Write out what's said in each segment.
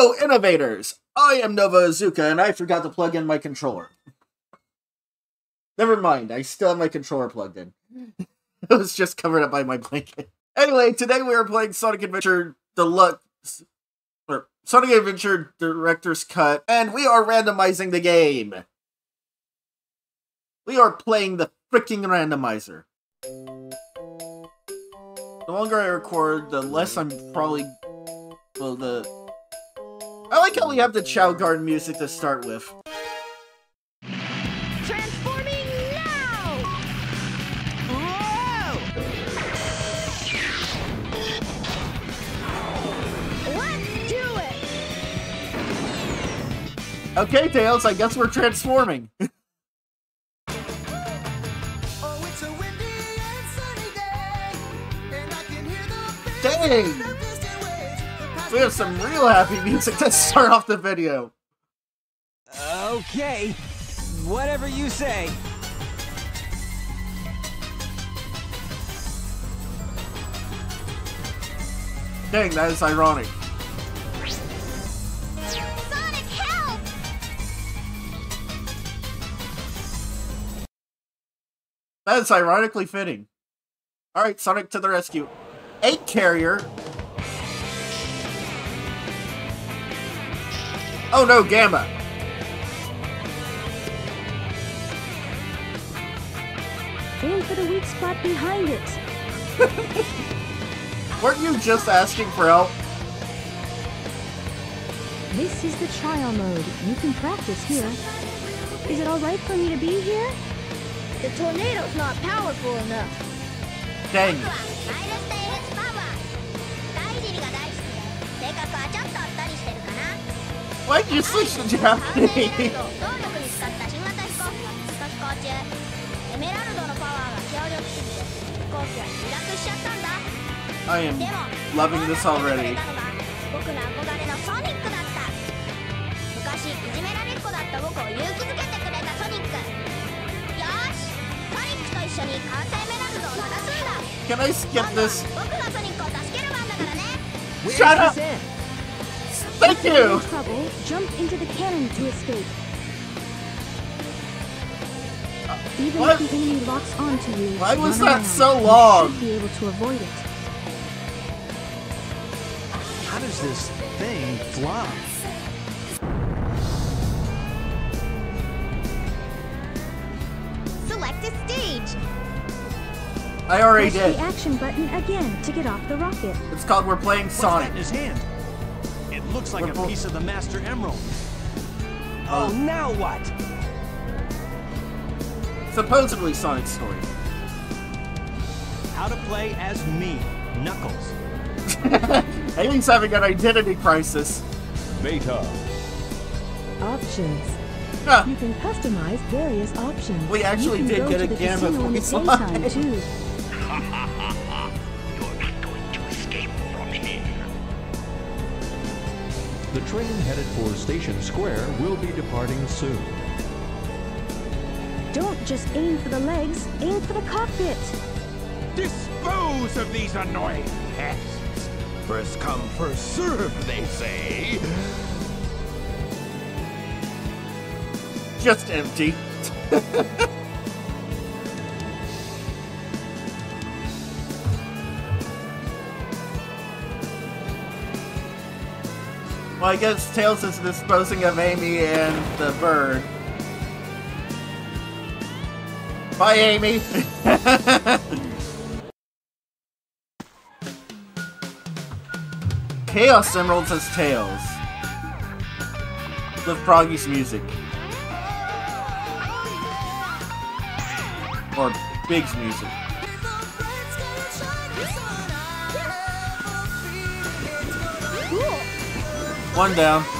Innovators! I am Nova Ozuka, and I forgot to plug in my controller. Never mind, I still have my controller plugged in. it was just covered up by my blanket. Anyway, today we are playing Sonic Adventure Deluxe, or Sonic Adventure Director's Cut, and we are randomizing the game. We are playing the freaking randomizer. The longer I record, the less I'm probably, well, the I like how we have the Chao Garden music to start with. Transforming now! Whoa! Let's do it! Okay, Tails, I guess we're transforming. Oh, it's We have some real happy music to start off the video. Okay, whatever you say. Dang, that is ironic. Sonic, help! That is ironically fitting. Alright, Sonic to the rescue. Egg Carrier. Oh no, Gamma. Aim for the weak spot behind it. Weren't you just asking for help? This is the trial mode. You can practice here. Is it alright for me to be here? The tornado's not powerful enough. Dang. Why did you switch to Japanese? I am loving this already. Can I skip this? Shut up! This in? Thank In you! trouble, jump into the cannon to escape. Uh, Even what? if the enemy locks onto you, Why was that around. so You long? should be able to avoid it. How does this thing fly? Select a stage I already Push did. the action button again to get off the rocket. It's called We're Playing Sonic. What's that Sonic. in his hand? It looks like We're a piece of the Master Emerald. Oh, oh. now what? Supposedly Sonic story. How to play as me, Knuckles. Amy's having an identity crisis. Beta. Options. Huh. You can customize various options. We actually did get a the Gamma casino the voice daytime line. The train headed for Station Square will be departing soon. Don't just aim for the legs, aim for the cockpit. Dispose of these annoying pests. First come, first serve, they say. Just empty. well, I guess Tails is disposing of Amy and the bird. Bye, Amy. Chaos Emeralds as Tails. With Froggy's music. Or Big's music. One down.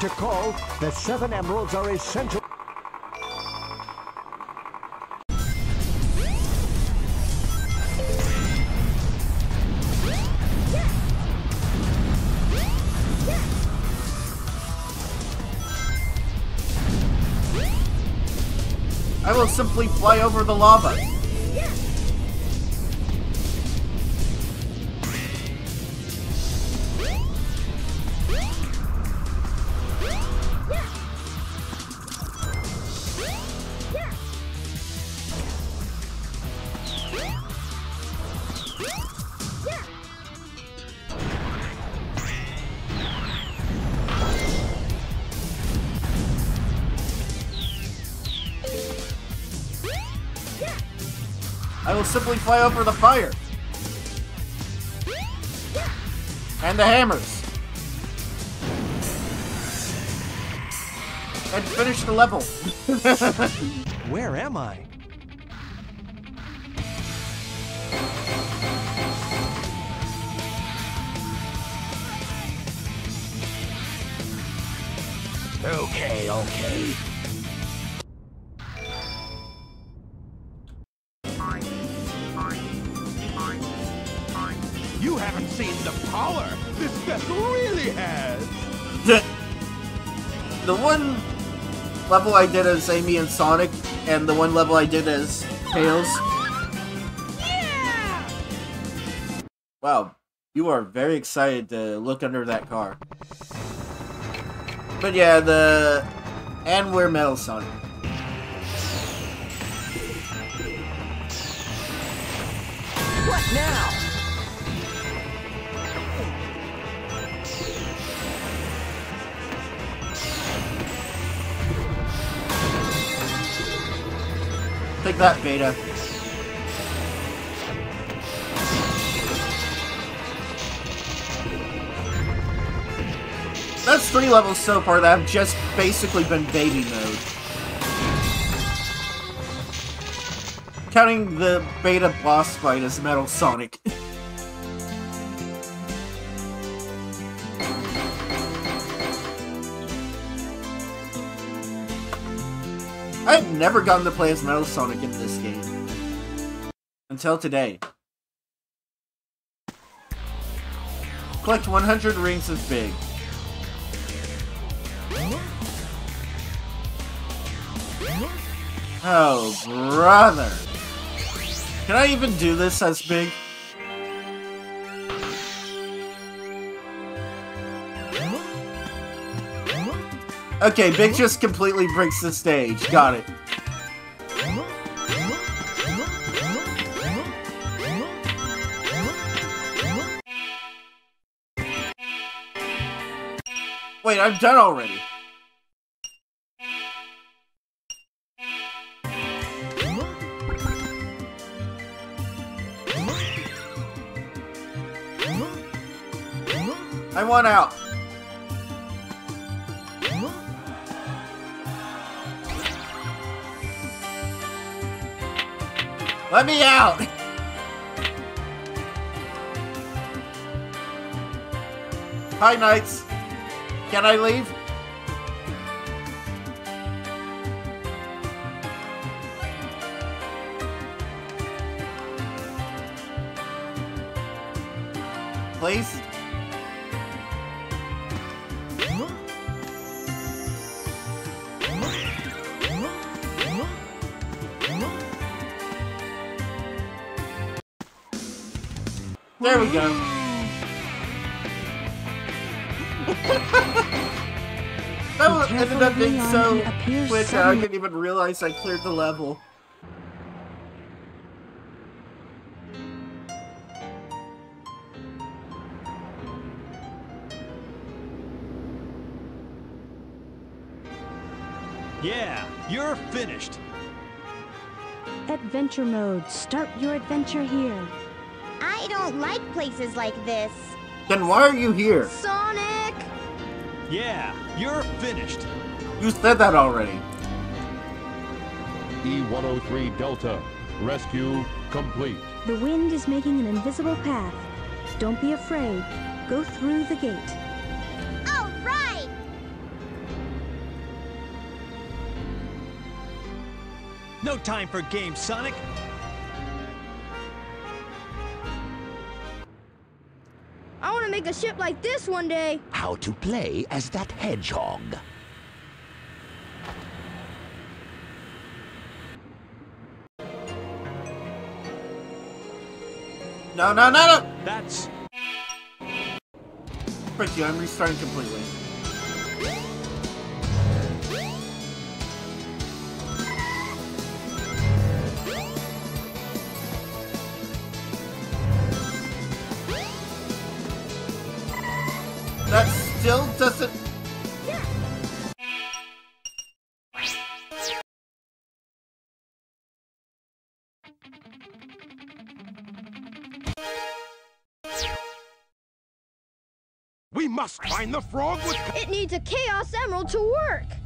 To call, the seven emeralds are essential. I will simply fly over the lava. Simply fly over the fire. And the hammers. And finish the level. Where am I? Okay, okay. Power this vessel really has. the, the one level I did as Amy and Sonic, and the one level I did as Tails. Yeah! Wow, you are very excited to look under that car. But yeah, the and we're Metal Sonic. What now? Take that, Beta. That's three levels so far that have just basically been baby mode. Counting the beta boss fight as Metal Sonic. I've never gotten to play as Metal Sonic in this game. Until today. Collect 100 rings of big. Oh, brother. Can I even do this as big? Okay, Big just completely breaks the stage. Got it. Wait, I'm done already. I want out. Let me out! Hi, Knights. Can I leave? Please? There we go. that one ended up being so Leon, he appears quick that I didn't even realize I cleared the level. Yeah, you're finished. Adventure mode. Start your adventure here. I don't like places like this. Then why are you here? Sonic! Yeah, you're finished. You said that already. E-103 Delta. Rescue complete. The wind is making an invisible path. Don't be afraid. Go through the gate. All right! No time for games, Sonic. Make a ship like this one day. How to play as that hedgehog. No, no, no, no! That's Frick you, I'm restarting completely. We must find the frog with It needs a Chaos Emerald to work.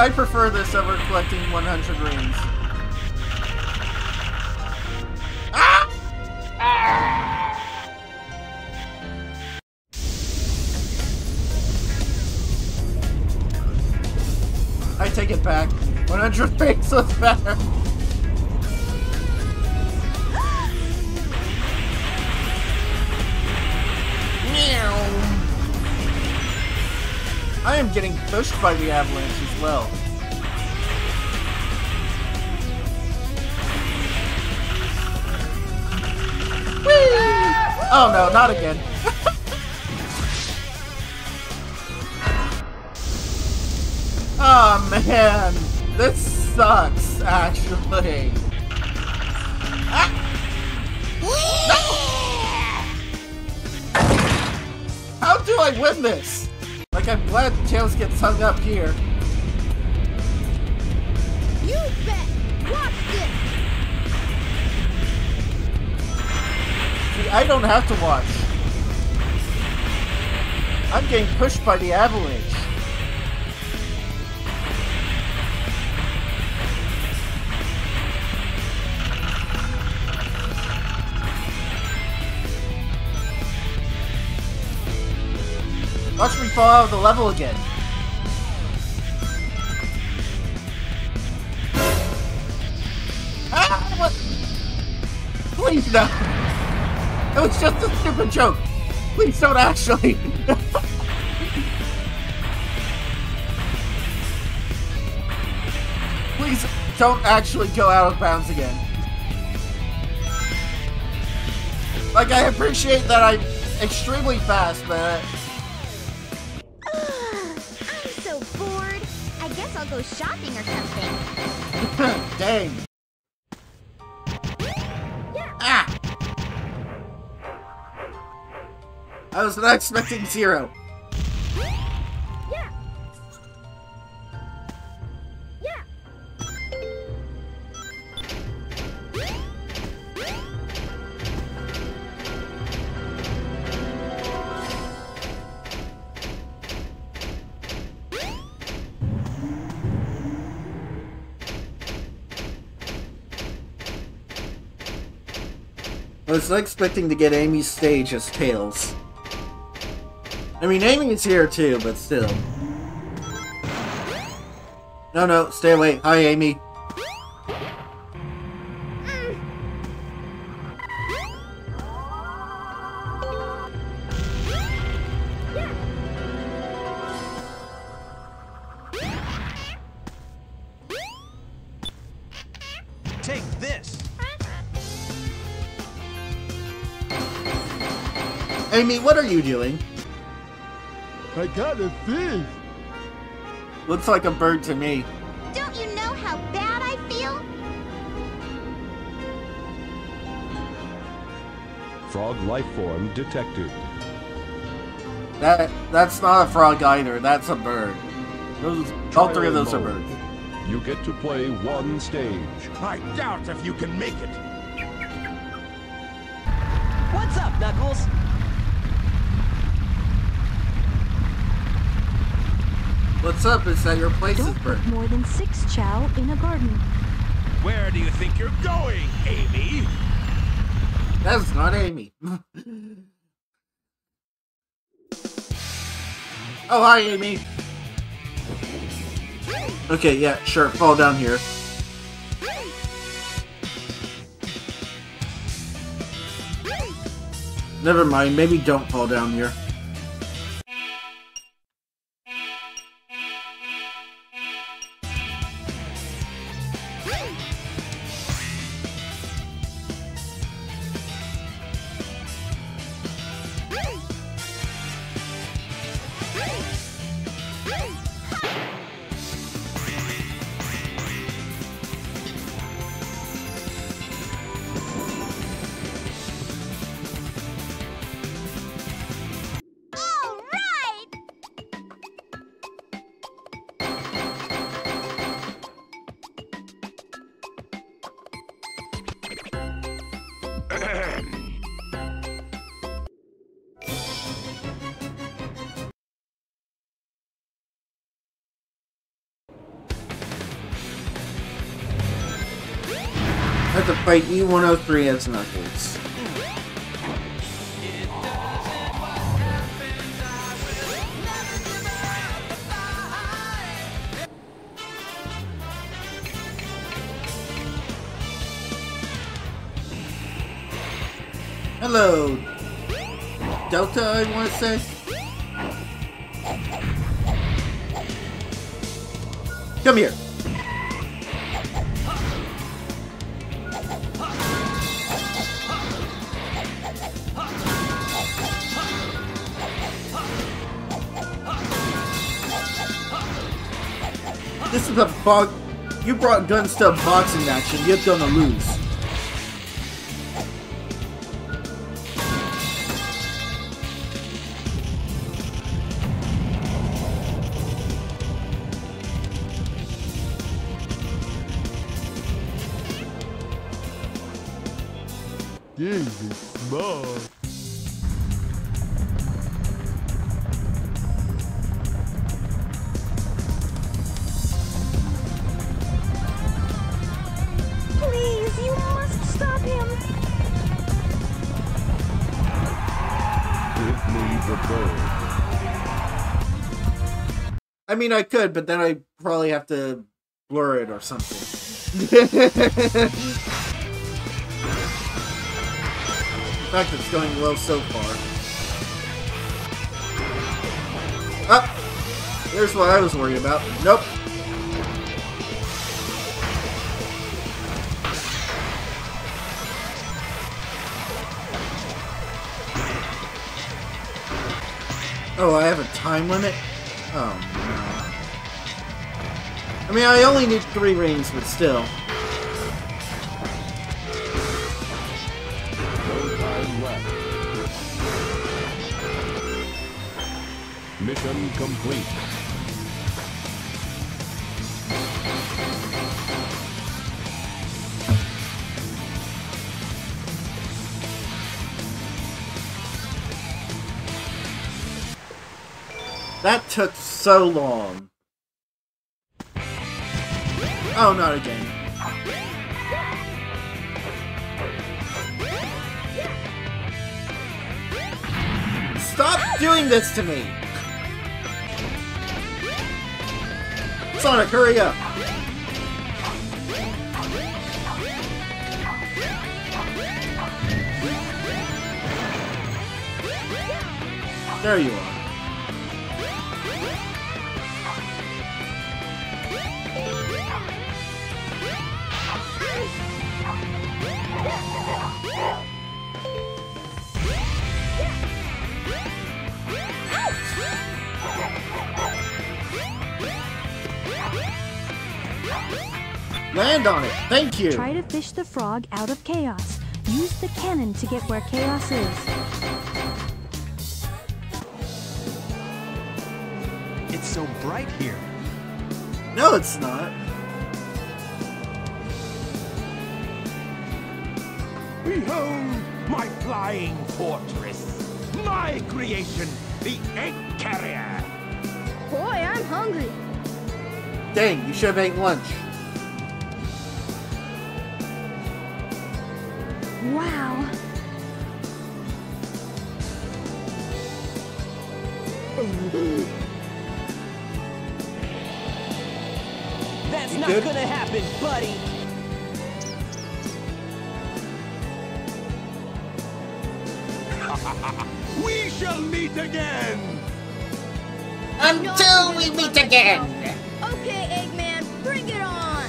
I prefer this over collecting 100 rings. Ah! I take it back. 100 rings was better. Am getting pushed by the avalanche as well. Whee! Oh no, not again. oh man, this sucks actually. Ah! How do I win this? I'm glad Tails gets hung up here. You bet. Watch this. See, I don't have to watch. I'm getting pushed by the avalanche. Watch me fall out of the level again. Ah, what? Please no. It was just a stupid joke. Please don't actually. Please don't actually go out of bounds again. Like, I appreciate that I'm extremely fast, but go shopping or something. dang. Ah! I was not expecting zero. Was not expecting to get Amy's stage as Tails. I mean, Amy is here too, but still. No, no, stay away. Hi, Amy. Amy, what are you doing? I got a fish. Looks like a bird to me. Don't you know how bad I feel? Frog life form detected. That that's not a frog either. That's a bird. Those, all three of those are birds. You get to play one stage. I doubt if you can make it. What's up, Knuckles? What's up? Is that your place is Don't bird? put more than six Chao in a garden. Where do you think you're going, Amy? That's not Amy. oh, hi, Amy. Okay, yeah, sure. Fall down here. Never mind. Maybe don't fall down here. Fight E103 as Knuckles. Hello, Delta, I want to say. Come here. This is a bog. You brought guns to a boxing and you're gonna lose. This is me the bird. I mean, I could, but then I probably have to blur it or something. In fact, it's going well so far. Ah! There's what I was worried about. Nope. Oh, I have a time limit? Oh, no. I mean, I only need three rings, but still. Mission complete. That took so long. Oh, not again. Stop doing this to me! Sonic, hurry up! There you are. Land on it! Thank you! Try to fish the frog out of chaos. Use the cannon to get where chaos is. It's so bright here. No, it's not. Behold my flying fortress. My creation, the egg carrier. Boy, I'm hungry. Dang, you should have ate lunch. Wow. That's You not good? gonna happen, buddy. We shall meet again. Until we meet again. Okay, Eggman, bring it on.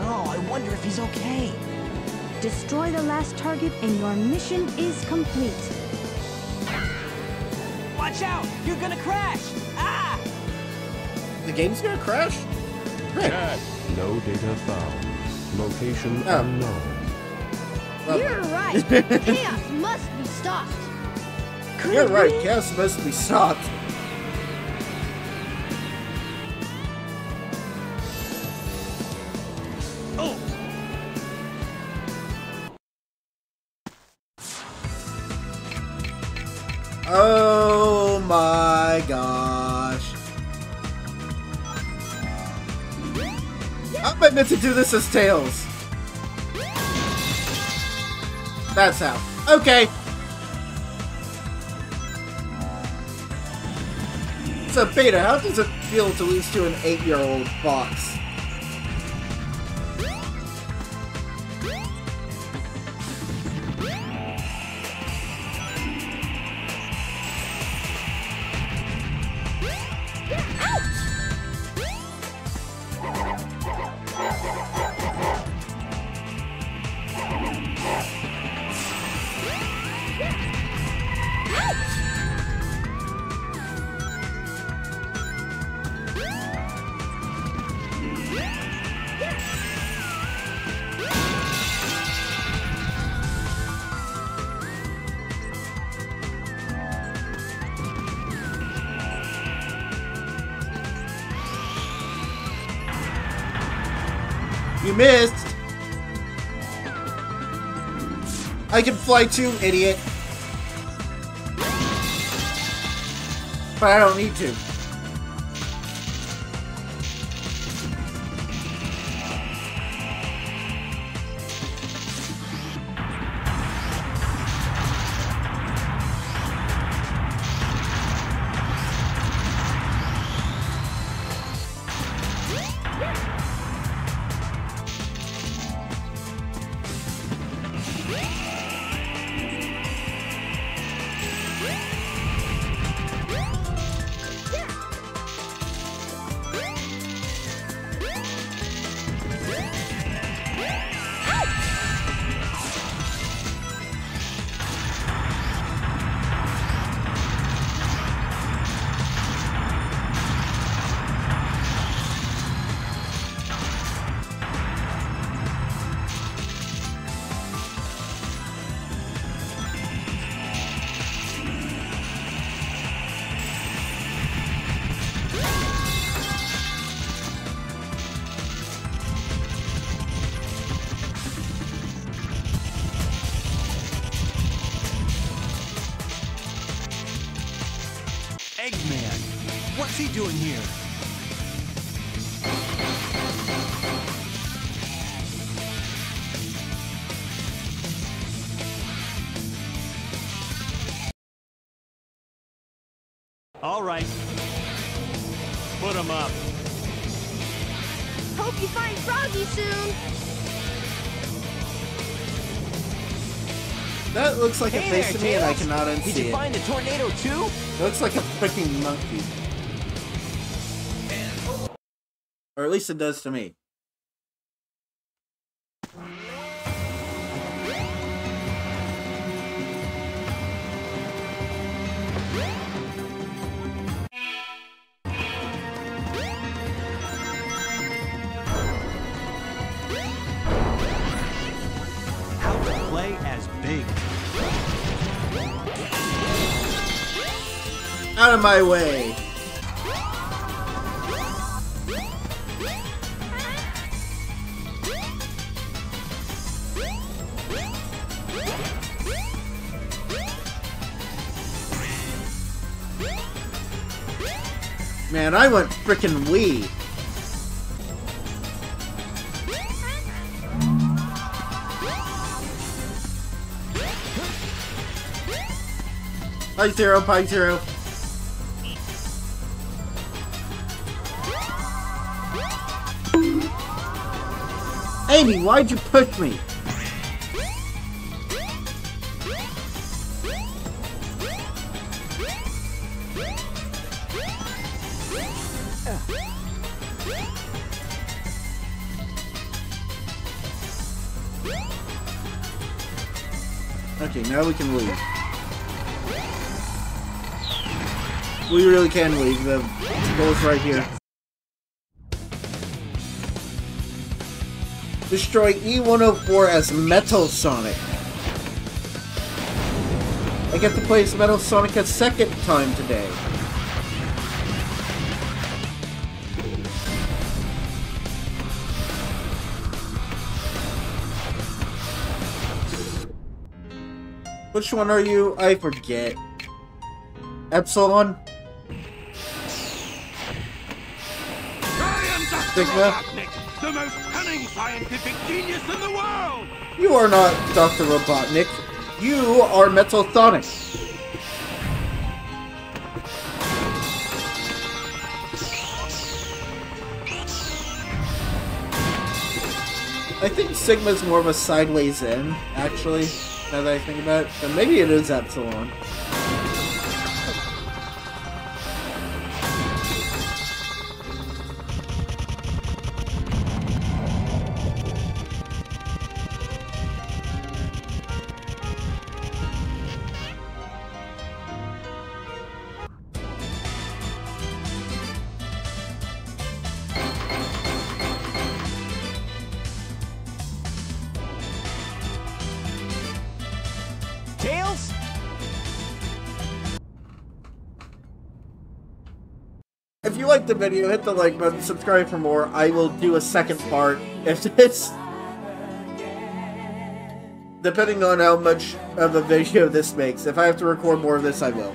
Oh, I wonder if he's okay. Destroy the last target and your mission is complete. Watch out! You're gonna crash! Ah! The game's gonna crash? Rick. No data found. Location Oh. unknown. Well, You're right. Chaos must be stopped. Could You're right, be? chaos must be stopped. Oh, Oh my gosh. How am I meant to do this as Tails? That's how. Okay. So, Beta, how does it feel to lose to an eight-year-old box? Missed! I can fly too, idiot! But I don't need to. Doing here? All right. Put him up. Hope you find Froggy soon. That looks like a face there, to me and I Tails. cannot Did unsee you it. find the tornado too? looks like a freaking monkey. Or at least it does to me. Out of my way! Man, I went frickin' Wii. Pi zero, pi zero. Amy, why'd you push me? Okay, now we can leave. We really can leave. The goal's right here. Destroy E104 as Metal Sonic. I get to play as Metal Sonic a second time today. Which one are you? I forget. Epsilon? I cunning scientific genius in the world! You are not Dr. Robotnik. You are Metal Sonic. I think Sigma's more of a sideways in, actually, now that I think about it. But maybe it is Epsilon. Video, hit the like button, subscribe for more. I will do a second part if this... Depending on how much of a video this makes. If I have to record more of this, I will.